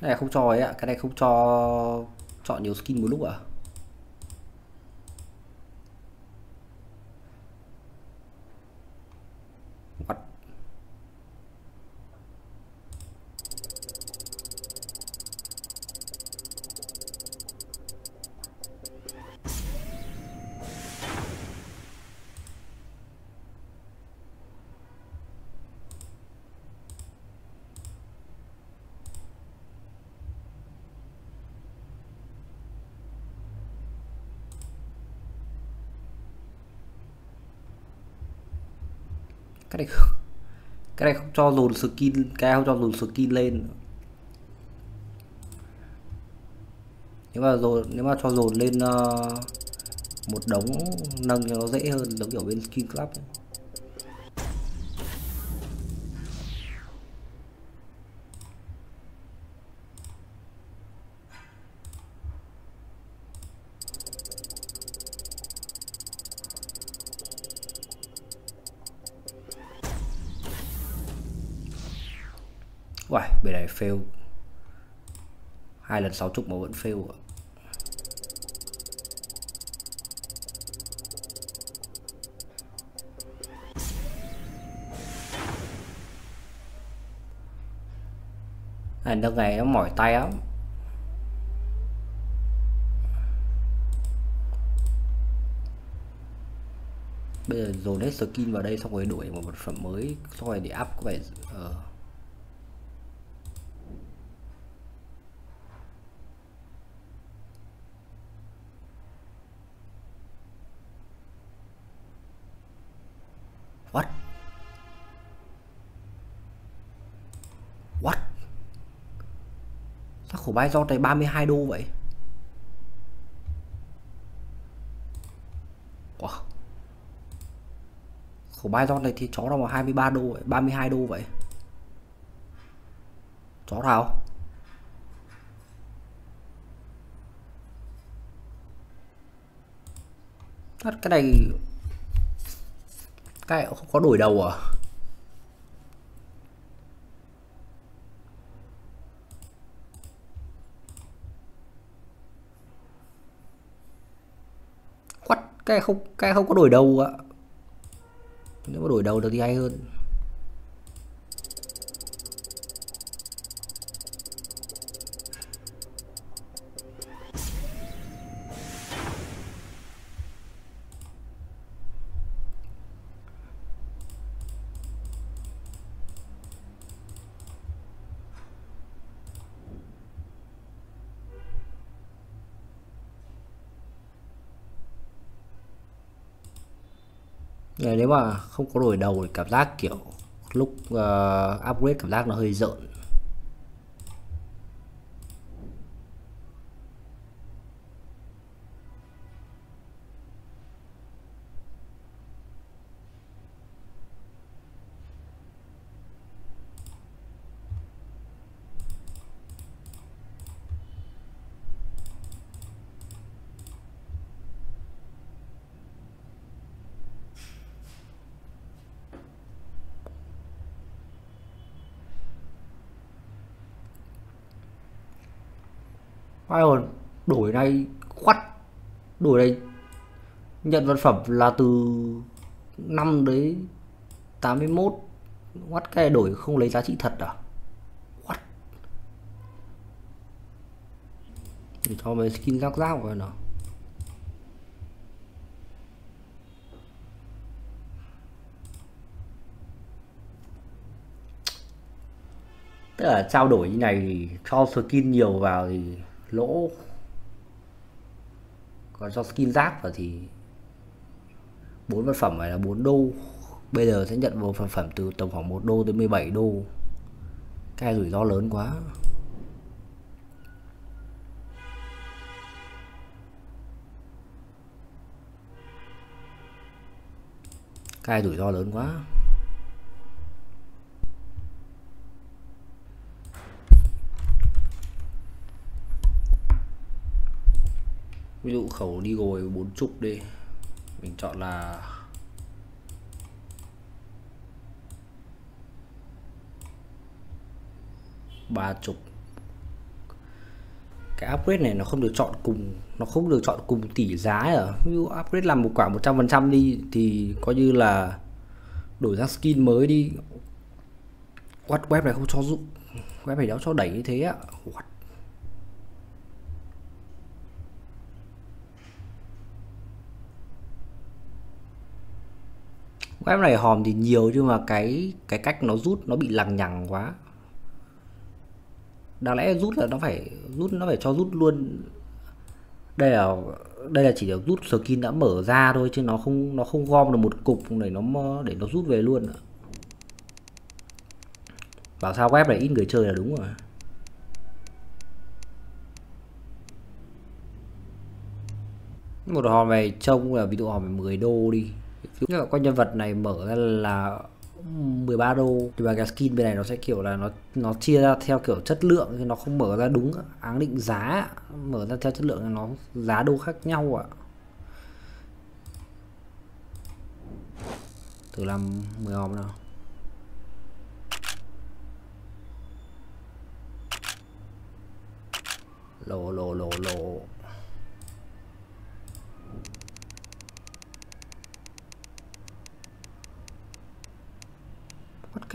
cái này không cho ấy ạ. Cái này không cho, chọn nhiều skin một lúc à? Cái này không cái này không cho dồn skin cái không cho dồn skin lên nếu mà dồn nếu mà cho dồn lên uh, một đống nâng cho nó dễ hơn giống kiểu bên skin club ấy. Uầy, bên này fail. Hai lần sáu chục mà vẫn fail ạ. Này này nó mỏi tay lắm. Bây giờ dồn hết skin vào đây xong rồi đổi một vật phẩm mới. Xong rồi để up có vẻ Uh khổ khẩu bay do này 32 đô vậy? Wow. khổ bay do này thì chó nào mà 23 đô vậy, 32 đô vậy? Chó nào? Cái này cái này không có đổi đầu à cái này không cái này không có đổi đầu ạ. Nếu mà đổi đầu được thì hay hơn. Nếu mà không có đổi đầu thì cảm giác kiểu lúc uh, upgrade cảm giác nó hơi rợn. Ai hồn đổi này khoắt, đổi này nhận vật phẩm là từ 5 đến 81 What, cái đổi không lấy giá trị thật à? What? Để cho mấy skin rác rác vào nào. Tức là trao đổi như này thì cho skin nhiều vào thì lỗ. Còn cho skin giáp vào thì bốn vật phẩm này là 4 đô. Bây giờ sẽ nhận một vật phẩm từ tầm khoảng 1 đô tới 17 đô. Cái rủi ro lớn quá. Cái rủi ro lớn quá. Ví dụ khẩu đi gồi bốn chục đi. Mình chọn là ba chục. Cái upgrade này nó không được chọn cùng, nó không được chọn cùng tỷ giá ở à? ví dụ upgrade làm một quả 100% đi, thì coi như là đổi ra skin mới đi. What, web này không cho dụng. Web này nó cho đẩy như thế ạ What? Web này hòm thì nhiều nhưng mà cái cái cách nó rút, nó bị lằng nhằng quá. Đáng lẽ rút là nó phải, rút, nó phải cho rút luôn. Đây là đây là chỉ được rút skin đã mở ra thôi chứ nó không nó không gom được một cục này nó để nó rút về luôn bảo sao web này ít người chơi là đúng rồi. Một hòm này trông là ví dụ hòm 10 đô đi ví dụ con nhân vật này mở ra là 13 đô, thì mà cái skin bên này nó sẽ kiểu là nó nó chia ra theo kiểu chất lượng nó không mở ra đúng áng định giá. Mở ra theo chất lượng nó giá đô khác nhau ạ. Thử làm 10 hòm nào. Lồ lồ lồ lồ.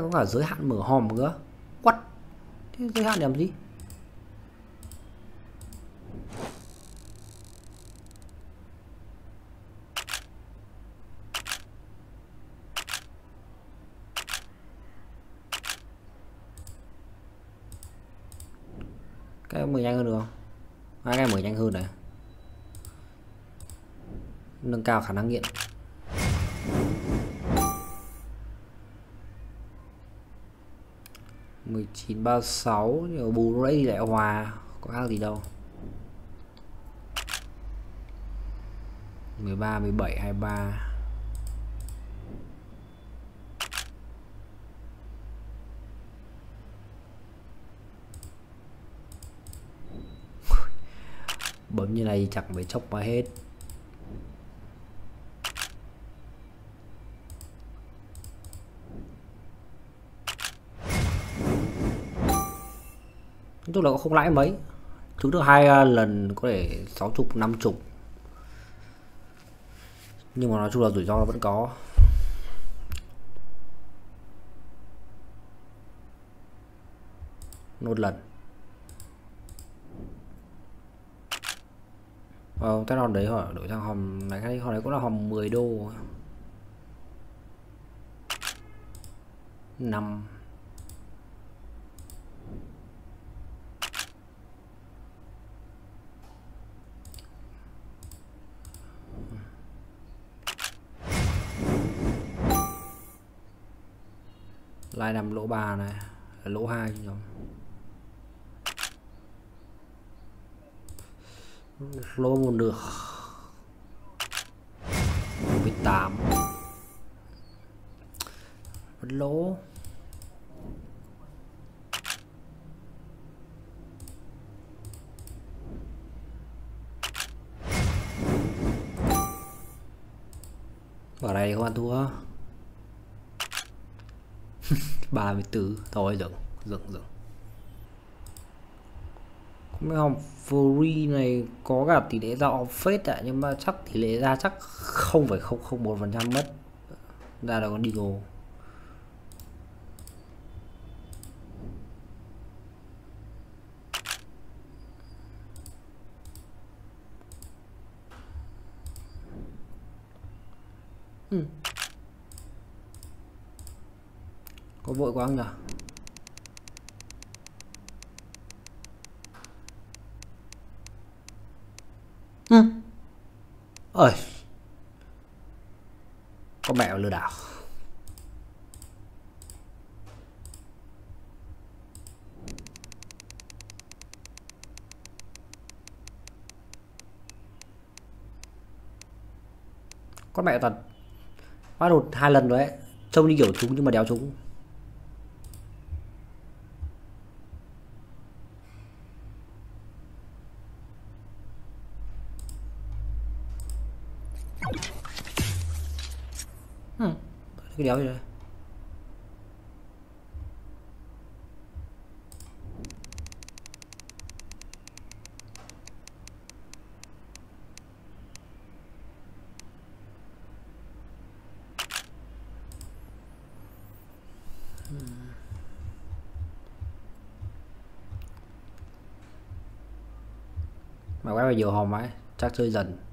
Cái có cả giới hạn mở hòm nữa What Thế giới hạn làm gì? Cái mở nhanh hơn được không? Hai cái mở nhanh hơn này. Nâng cao khả năng nghiện. 1936 nhưng mà bù đấy lại hòa, có khác gì đâu. 13 17 23 bấm như này chẳng phải chốc mà hết. Nói chung là cũng không lãi mấy? Chúng được hai à, lần có thể sáu chục, năm chục. Nhưng mà nói chung là rủi ro nó vẫn có. Một lần. Ờ cái đòn đấy họ đổi sang hòm này, cái hòm đấy cũng là hòm 10 đô. Năm. Lại nằm lỗ ba này, lỗ hai nhóm lỗ một nửa. 18 vẫn lỗ. Ở đây không ăn thua. 34 thôi dừng dừng dừng không biết hòm free này có cả tỷ lệ ra phết ạ, nhưng mà chắc tỷ lệ ra chắc không phải không không một phần trăm mất. Ra là con đi gồ Hmm. Có vội quá không nhỉ ừ. ơi có mẹ lừa đảo. Con mẹ toàn bắt đột hai lần rồi đấy trông như kiểu chúng nhưng mà đéo chúng Hừ, cái đéo gì đây? mà quái vào nhiều hồn ấy chắc chơi dần